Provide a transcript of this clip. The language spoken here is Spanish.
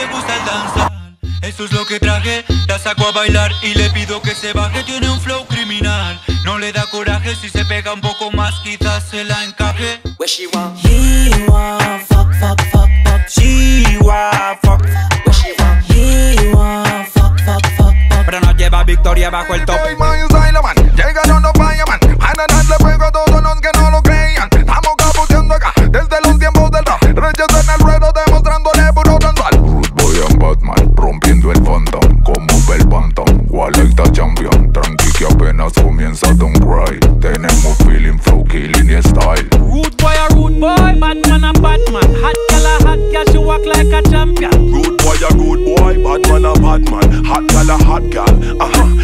le gusta el danza. Eso es lo que traje, la saco a bailar y le pido que se baje. Tiene un flow criminal, no le da coraje. Si se pega un poco más, quizás se la encaje. Where she want? He want fuck, fuck, fuck, fuck. She want fuck. Where she want? He want fuck, fuck, fuck, fuck. Pero no lleva victoria bajo el top. Hey, man, Tranqui que apenas comienza Don't Cry. Tenemos feeling, flow, killing y style. Rude boy a rude boy, bad man a bad man. Hot girl a hot girl, she walk like a champion. Good boy, a good boy, bad man, a bad man. Hot gal, a hot gal. Uh huh.